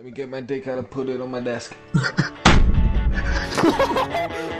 Let me get my dick out and put it on my desk.